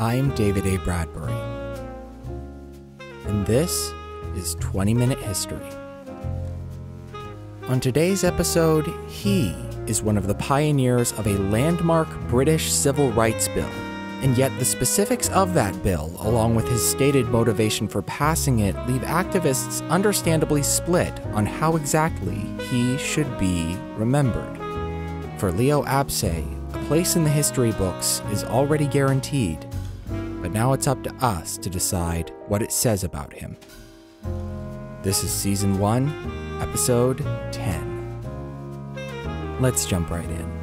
I'm David A. Bradbury, and this is 20 Minute History. On today's episode, he is one of the pioneers of a landmark British civil rights bill, and yet the specifics of that bill, along with his stated motivation for passing it, leave activists understandably split on how exactly he should be remembered. For Leo Abse, a place in the history books is already guaranteed, but now it's up to us to decide what it says about him. This is Season 1, Episode 10. Let's jump right in.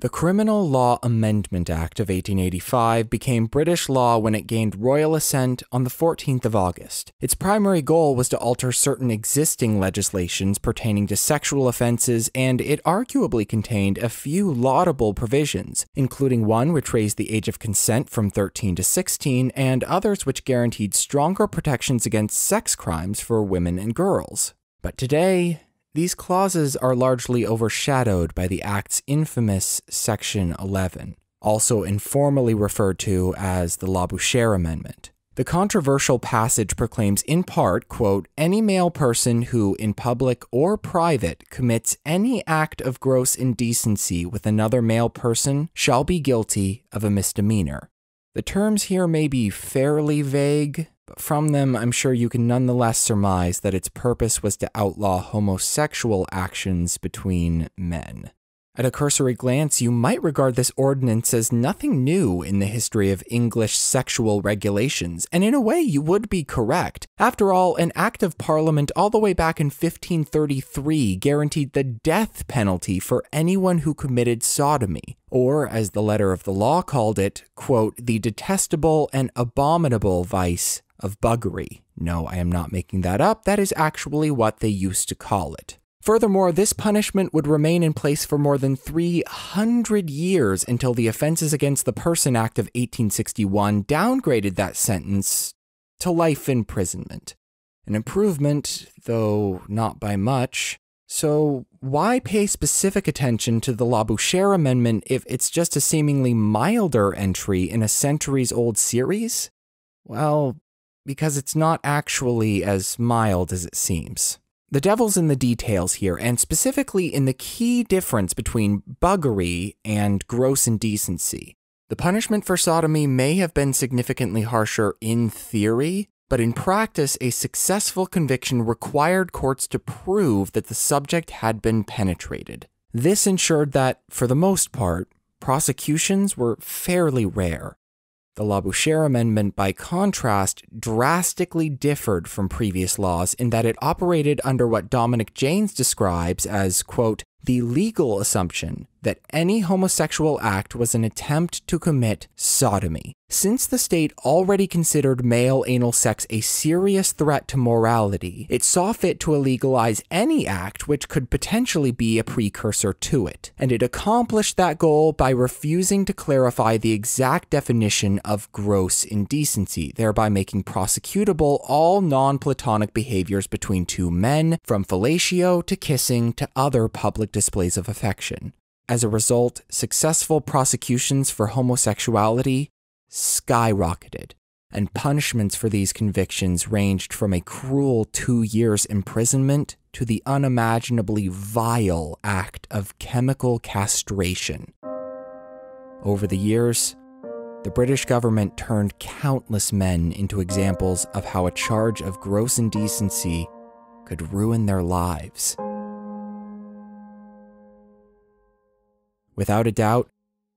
The Criminal Law Amendment Act of 1885 became British law when it gained royal assent on the 14th of August. Its primary goal was to alter certain existing legislations pertaining to sexual offenses, and it arguably contained a few laudable provisions, including one which raised the age of consent from 13 to 16, and others which guaranteed stronger protections against sex crimes for women and girls. But today, these clauses are largely overshadowed by the Act's infamous Section 11, also informally referred to as the Labouchere Amendment. The controversial passage proclaims in part, quote, any male person who, in public or private, commits any act of gross indecency with another male person shall be guilty of a misdemeanor. The terms here may be fairly vague, from them, I'm sure you can nonetheless surmise that its purpose was to outlaw homosexual actions between men. At a cursory glance, you might regard this ordinance as nothing new in the history of English sexual regulations, and in a way, you would be correct. After all, an Act of Parliament all the way back in 1533 guaranteed the death penalty for anyone who committed sodomy, or, as the letter of the law called it, quote, the detestable and abominable vice of buggery. No, I am not making that up. That is actually what they used to call it. Furthermore, this punishment would remain in place for more than 300 years until the Offenses Against the Person Act of 1861 downgraded that sentence to life imprisonment. An improvement, though not by much. So, why pay specific attention to the Labouchere Amendment if it's just a seemingly milder entry in a centuries old series? Well, because it's not actually as mild as it seems. The devil's in the details here, and specifically in the key difference between buggery and gross indecency. The punishment for sodomy may have been significantly harsher in theory, but in practice, a successful conviction required courts to prove that the subject had been penetrated. This ensured that, for the most part, prosecutions were fairly rare. The Labouchere Amendment, by contrast, drastically differed from previous laws in that it operated under what Dominic Janes describes as, quote, the legal assumption that any homosexual act was an attempt to commit sodomy. Since the state already considered male anal sex a serious threat to morality, it saw fit to illegalize any act which could potentially be a precursor to it. And it accomplished that goal by refusing to clarify the exact definition of gross indecency, thereby making prosecutable all non platonic behaviors between two men, from fellatio to kissing to other public displays of affection. As a result, successful prosecutions for homosexuality skyrocketed, and punishments for these convictions ranged from a cruel two years imprisonment to the unimaginably vile act of chemical castration. Over the years, the British government turned countless men into examples of how a charge of gross indecency could ruin their lives. Without a doubt,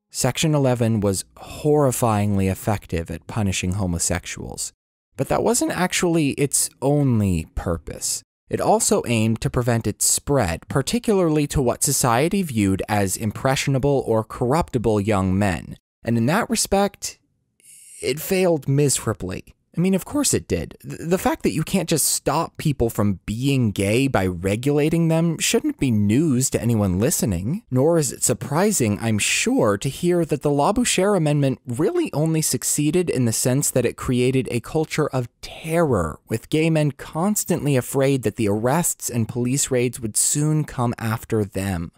Section 11 was horrifyingly effective at punishing homosexuals. But that wasn't actually its only purpose. It also aimed to prevent its spread, particularly to what society viewed as impressionable or corruptible young men. And in that respect, it failed miserably. I mean, of course it did. The fact that you can't just stop people from being gay by regulating them shouldn't be news to anyone listening, nor is it surprising, I'm sure, to hear that the Labouchere Amendment really only succeeded in the sense that it created a culture of terror, with gay men constantly afraid that the arrests and police raids would soon come after them.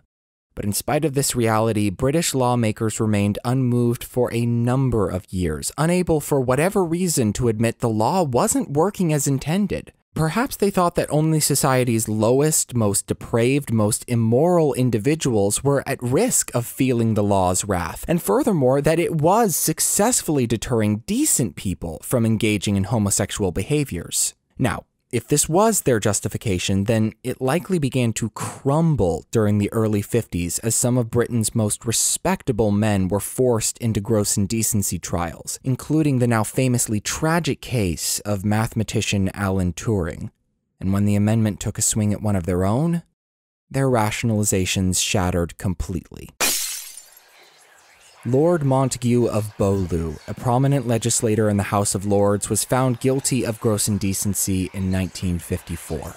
But in spite of this reality, British lawmakers remained unmoved for a number of years, unable for whatever reason to admit the law wasn't working as intended. Perhaps they thought that only society's lowest, most depraved, most immoral individuals were at risk of feeling the law's wrath, and furthermore, that it was successfully deterring decent people from engaging in homosexual behaviors. Now, if this was their justification, then it likely began to crumble during the early 50s as some of Britain's most respectable men were forced into gross indecency trials, including the now famously tragic case of mathematician Alan Turing. And when the amendment took a swing at one of their own, their rationalizations shattered completely. Lord Montagu of Beaulieu, a prominent legislator in the House of Lords, was found guilty of gross indecency in 1954.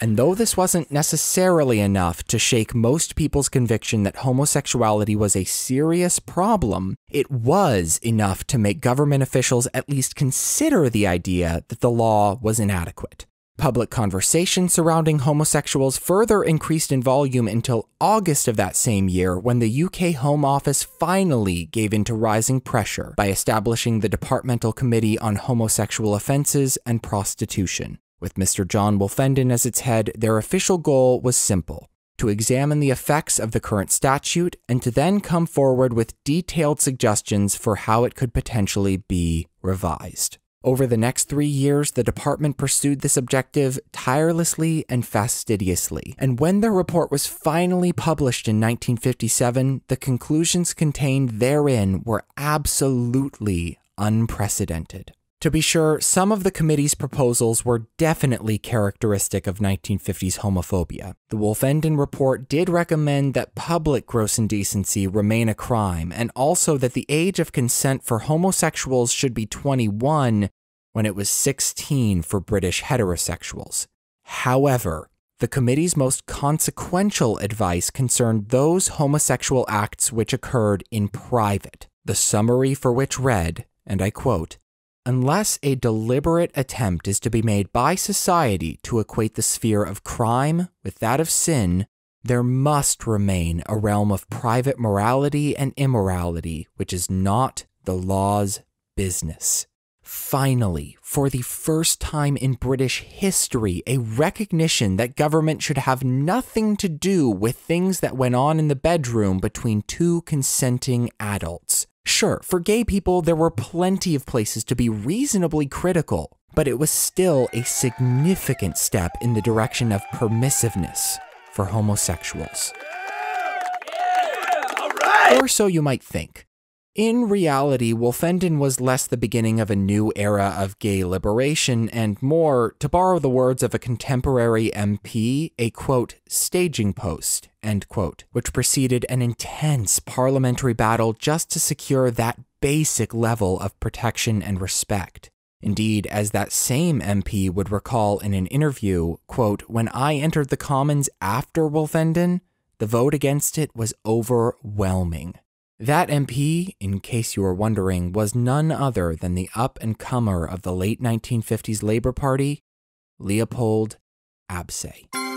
And though this wasn't necessarily enough to shake most people's conviction that homosexuality was a serious problem, it was enough to make government officials at least consider the idea that the law was inadequate. Public conversation surrounding homosexuals further increased in volume until August of that same year when the UK Home Office finally gave in to rising pressure by establishing the Departmental Committee on Homosexual Offences and Prostitution. With Mr. John Wolfenden as its head, their official goal was simple to examine the effects of the current statute and to then come forward with detailed suggestions for how it could potentially be revised. Over the next three years, the department pursued this objective tirelessly and fastidiously. And when their report was finally published in 1957, the conclusions contained therein were absolutely unprecedented. To be sure, some of the committee's proposals were definitely characteristic of 1950s homophobia. The Wolfenden report did recommend that public gross indecency remain a crime, and also that the age of consent for homosexuals should be 21 when it was 16 for British heterosexuals. However, the committee's most consequential advice concerned those homosexual acts which occurred in private, the summary for which read, and I quote, Unless a deliberate attempt is to be made by society to equate the sphere of crime with that of sin, there must remain a realm of private morality and immorality which is not the law's business. Finally, for the first time in British history, a recognition that government should have nothing to do with things that went on in the bedroom between two consenting adults. Sure, for gay people, there were plenty of places to be reasonably critical, but it was still a significant step in the direction of permissiveness for homosexuals. Or so you might think. In reality, Wolfenden was less the beginning of a new era of gay liberation and more, to borrow the words of a contemporary MP, a quote, staging post, quote, which preceded an intense parliamentary battle just to secure that basic level of protection and respect. Indeed, as that same MP would recall in an interview, quote, when I entered the Commons after Wolfenden, the vote against it was overwhelming. That MP, in case you were wondering, was none other than the up and comer of the late 1950s Labour Party, Leopold Abse.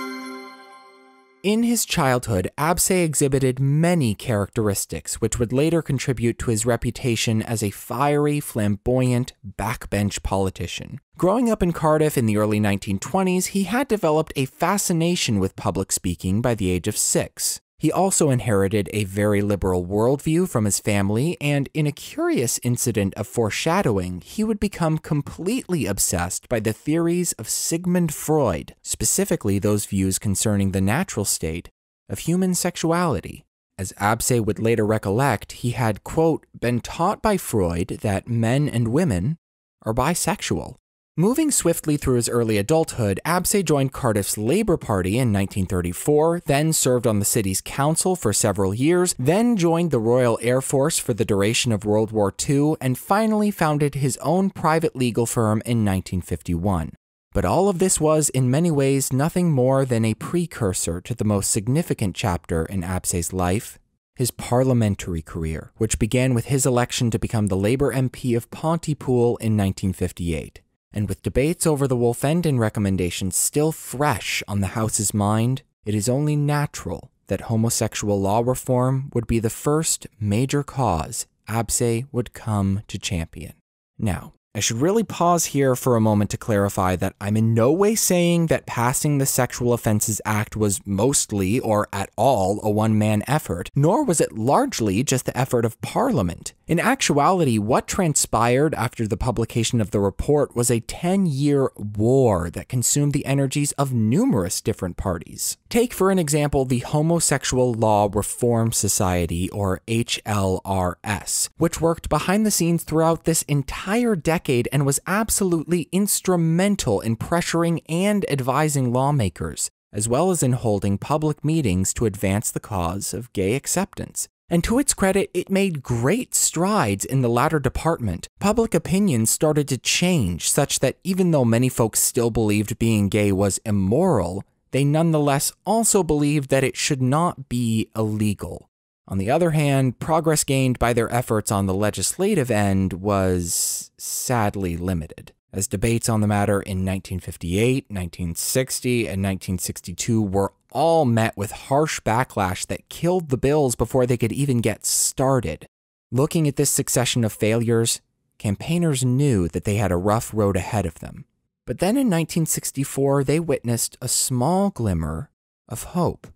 In his childhood, Abse exhibited many characteristics which would later contribute to his reputation as a fiery, flamboyant, backbench politician. Growing up in Cardiff in the early 1920s, he had developed a fascination with public speaking by the age of six. He also inherited a very liberal worldview from his family, and in a curious incident of foreshadowing, he would become completely obsessed by the theories of Sigmund Freud, specifically those views concerning the natural state of human sexuality. As Abse would later recollect, he had, quote, been taught by Freud that men and women are bisexual, Moving swiftly through his early adulthood, Abse joined Cardiff's Labour Party in 1934, then served on the city's council for several years, then joined the Royal Air Force for the duration of World War II, and finally founded his own private legal firm in 1951. But all of this was, in many ways, nothing more than a precursor to the most significant chapter in Abse's life, his parliamentary career, which began with his election to become the Labour MP of Pontypool in 1958 and with debates over the Wolfenden recommendations still fresh on the House's mind, it is only natural that homosexual law reform would be the first major cause Abse would come to champion. Now, I should really pause here for a moment to clarify that I'm in no way saying that passing the Sexual Offences Act was mostly or at all a one man effort, nor was it largely just the effort of Parliament. In actuality, what transpired after the publication of the report was a 10 year war that consumed the energies of numerous different parties. Take, for an example, the Homosexual Law Reform Society, or HLRS, which worked behind the scenes throughout this entire decade and was absolutely instrumental in pressuring and advising lawmakers as well as in holding public meetings to advance the cause of gay acceptance. And to its credit, it made great strides in the latter department. Public opinion started to change such that even though many folks still believed being gay was immoral, they nonetheless also believed that it should not be illegal. On the other hand, progress gained by their efforts on the legislative end was sadly limited as debates on the matter in 1958, 1960, and 1962 were all met with harsh backlash that killed the bills before they could even get started. Looking at this succession of failures, campaigners knew that they had a rough road ahead of them. But then in 1964, they witnessed a small glimmer of hope.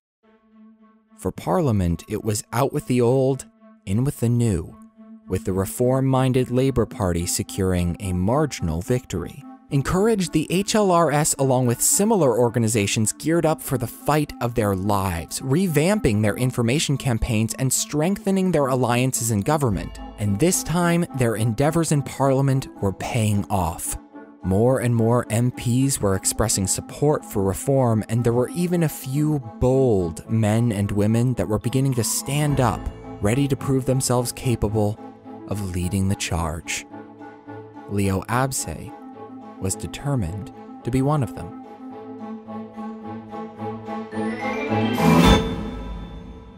For Parliament, it was out with the old, in with the new with the reform minded Labour Party securing a marginal victory. Encouraged, the HLRS, along with similar organizations, geared up for the fight of their lives, revamping their information campaigns and strengthening their alliances in government. And this time, their endeavors in Parliament were paying off. More and more MPs were expressing support for reform, and there were even a few bold men and women that were beginning to stand up, ready to prove themselves capable of leading the charge. Leo Abse was determined to be one of them.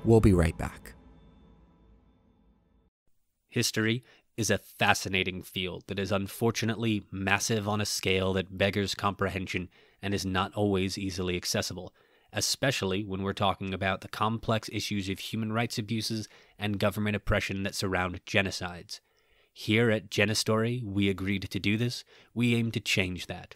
We'll be right back. History is a fascinating field that is unfortunately massive on a scale that beggars comprehension and is not always easily accessible, especially when we're talking about the complex issues of human rights abuses and government oppression that surround genocides. Here at Genostory, we agreed to do this. We aim to change that.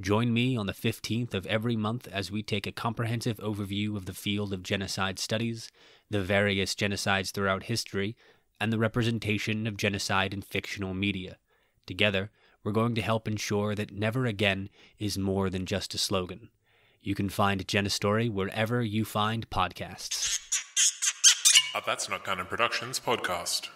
Join me on the 15th of every month as we take a comprehensive overview of the field of genocide studies, the various genocides throughout history, and the representation of genocide in fictional media. Together, we're going to help ensure that never again is more than just a slogan. You can find Genostory wherever you find podcasts That's Not Canon Productions podcast.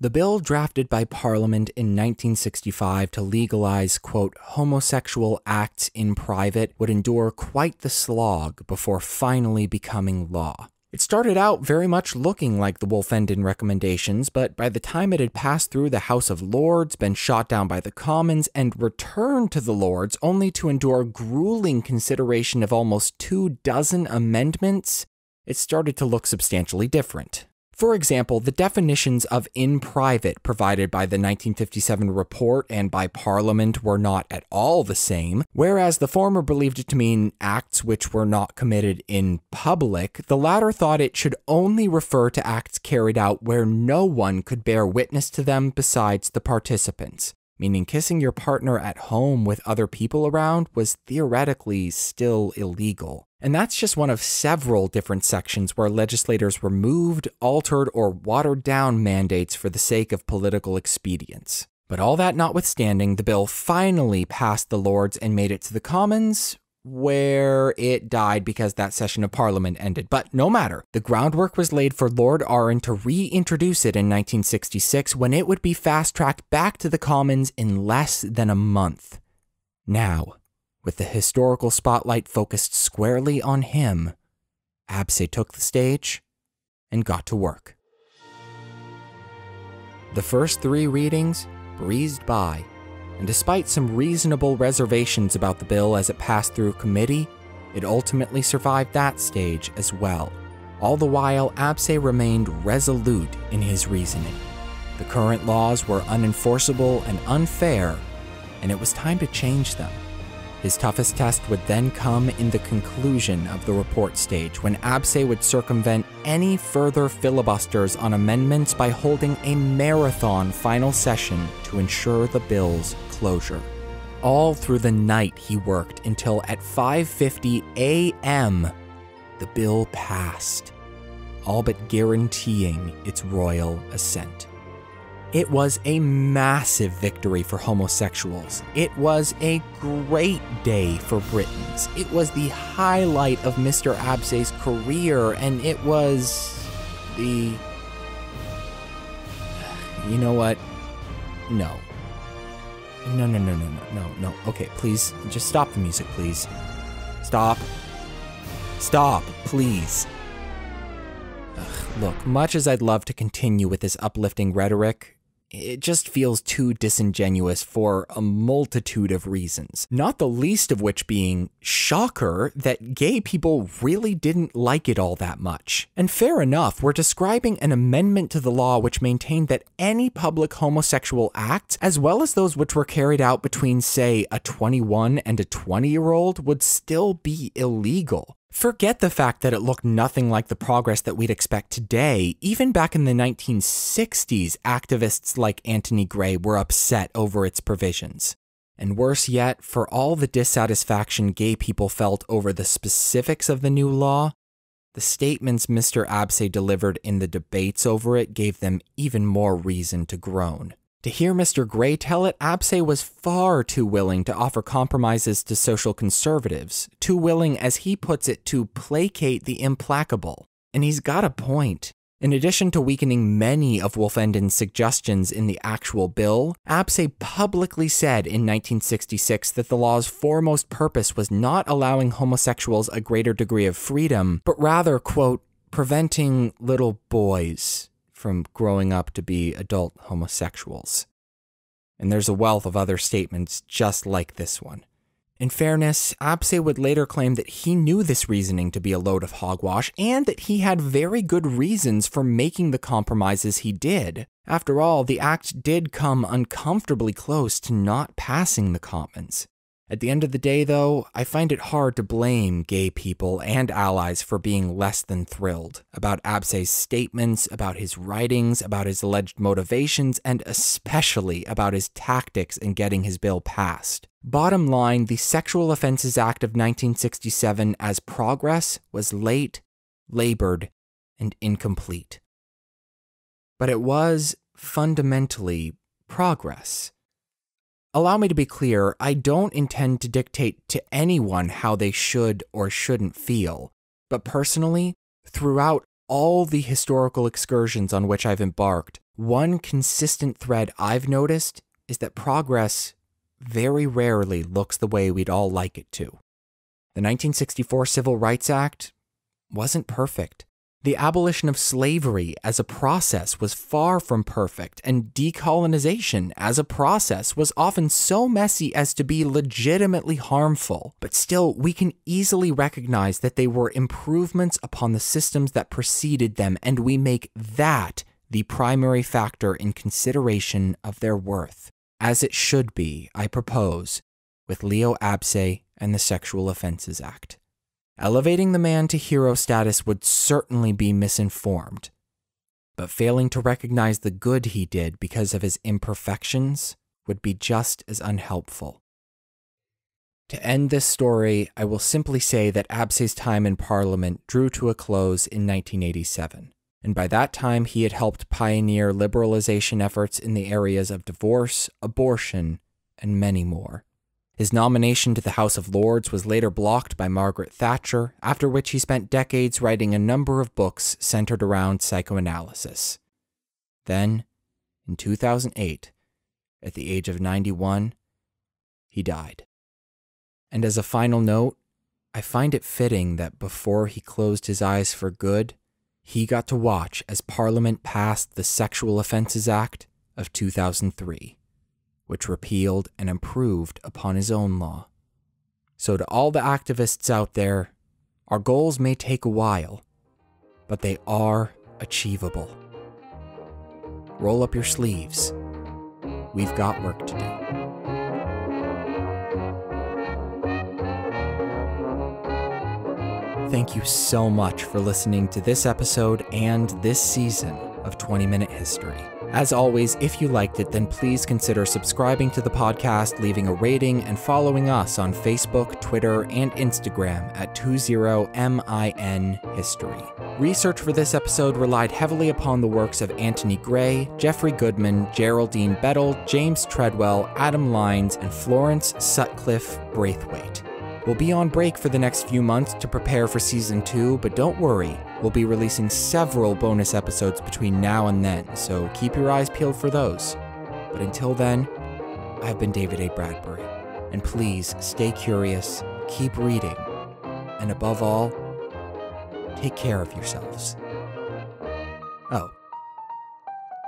The bill drafted by Parliament in 1965 to legalize, quote, homosexual acts in private would endure quite the slog before finally becoming law. It started out very much looking like the Wolfenden recommendations, but by the time it had passed through the House of Lords, been shot down by the Commons, and returned to the Lords only to endure grueling consideration of almost two dozen amendments, it started to look substantially different. For example, the definitions of in private provided by the 1957 report and by Parliament were not at all the same. Whereas the former believed it to mean acts which were not committed in public, the latter thought it should only refer to acts carried out where no one could bear witness to them besides the participants. Meaning, kissing your partner at home with other people around was theoretically still illegal. And that's just one of several different sections where legislators removed, altered, or watered down mandates for the sake of political expedience. But all that notwithstanding, the bill finally passed the Lords and made it to the Commons, where it died because that session of Parliament ended. But no matter, the groundwork was laid for Lord Arran to reintroduce it in 1966 when it would be fast tracked back to the Commons in less than a month. Now, with the historical spotlight focused squarely on him, Abse took the stage and got to work. The first three readings breezed by, and despite some reasonable reservations about the bill as it passed through committee, it ultimately survived that stage as well. All the while, Abse remained resolute in his reasoning. The current laws were unenforceable and unfair, and it was time to change them. His toughest test would then come in the conclusion of the report stage, when Abse would circumvent any further filibusters on amendments by holding a marathon final session to ensure the bill's closure. All through the night he worked until at 5:50 a.m. the bill passed, all but guaranteeing its royal assent. It was a massive victory for homosexuals. It was a great day for Britons. It was the highlight of Mr. Abse's career, and it was the. You know what? No. No, no, no, no, no, no, no. Okay, please, just stop the music, please. Stop. Stop, please. Ugh, look, much as I'd love to continue with this uplifting rhetoric, it just feels too disingenuous for a multitude of reasons. Not the least of which being, shocker, that gay people really didn't like it all that much. And fair enough, we're describing an amendment to the law which maintained that any public homosexual act, as well as those which were carried out between, say, a 21 and a 20 year old, would still be illegal. Forget the fact that it looked nothing like the progress that we'd expect today. Even back in the 1960s, activists like Antony Grey were upset over its provisions. And worse yet, for all the dissatisfaction gay people felt over the specifics of the new law, the statements Mr. Abse delivered in the debates over it gave them even more reason to groan. To hear Mr. Grey tell it, Abse was far too willing to offer compromises to social conservatives, too willing, as he puts it, to placate the implacable. And he's got a point. In addition to weakening many of Wolfenden's suggestions in the actual bill, Abse publicly said in 1966 that the law's foremost purpose was not allowing homosexuals a greater degree of freedom, but rather, quote, preventing little boys from growing up to be adult homosexuals. And there's a wealth of other statements just like this one. In fairness, Abse would later claim that he knew this reasoning to be a load of hogwash and that he had very good reasons for making the compromises he did. After all, the act did come uncomfortably close to not passing the Commons. At the end of the day, though, I find it hard to blame gay people and allies for being less than thrilled about Abse's statements, about his writings, about his alleged motivations, and especially about his tactics in getting his bill passed. Bottom line, the Sexual Offenses Act of 1967 as progress was late, labored, and incomplete. But it was fundamentally progress. Allow me to be clear, I don't intend to dictate to anyone how they should or shouldn't feel, but personally, throughout all the historical excursions on which I've embarked, one consistent thread I've noticed is that progress very rarely looks the way we'd all like it to. The 1964 Civil Rights Act wasn't perfect. The abolition of slavery as a process was far from perfect, and decolonization as a process was often so messy as to be legitimately harmful. But still, we can easily recognize that they were improvements upon the systems that preceded them, and we make that the primary factor in consideration of their worth. As it should be, I propose, with Leo Abse and the Sexual Offenses Act. Elevating the man to hero status would certainly be misinformed, but failing to recognize the good he did because of his imperfections would be just as unhelpful. To end this story, I will simply say that Abse's time in Parliament drew to a close in 1987, and by that time he had helped pioneer liberalization efforts in the areas of divorce, abortion, and many more. His nomination to the House of Lords was later blocked by Margaret Thatcher, after which he spent decades writing a number of books centered around psychoanalysis. Then, in 2008, at the age of 91, he died. And as a final note, I find it fitting that before he closed his eyes for good, he got to watch as Parliament passed the Sexual Offences Act of 2003 which repealed and improved upon his own law. So, to all the activists out there, our goals may take a while, but they are achievable. Roll up your sleeves. We've got work to do. Thank you so much for listening to this episode and this season of 20 Minute History. As always, if you liked it, then please consider subscribing to the podcast, leaving a rating, and following us on Facebook, Twitter, and Instagram at 20MIN History. Research for this episode relied heavily upon the works of Antony Grey, Jeffrey Goodman, Geraldine Bettle, James Treadwell, Adam Lines, and Florence Sutcliffe Braithwaite. We'll be on break for the next few months to prepare for season two, but don't worry, we'll be releasing several bonus episodes between now and then, so keep your eyes peeled for those. But until then, I've been David A. Bradbury, and please stay curious, keep reading, and above all, take care of yourselves. Oh,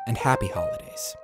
and happy holidays.